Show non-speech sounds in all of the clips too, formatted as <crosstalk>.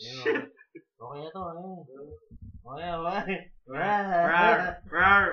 rồi. <laughs> Vậy ừ. thôi. Rồi rồi. Rồi rồi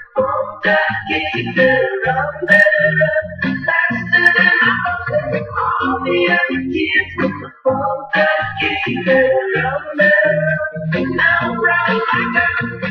all the other kids hold that game around them.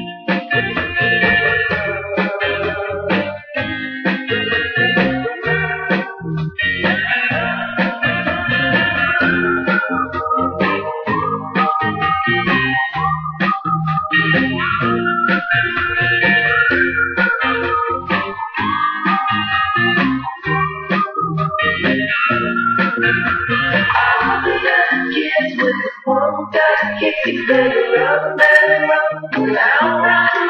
He's been around, been now.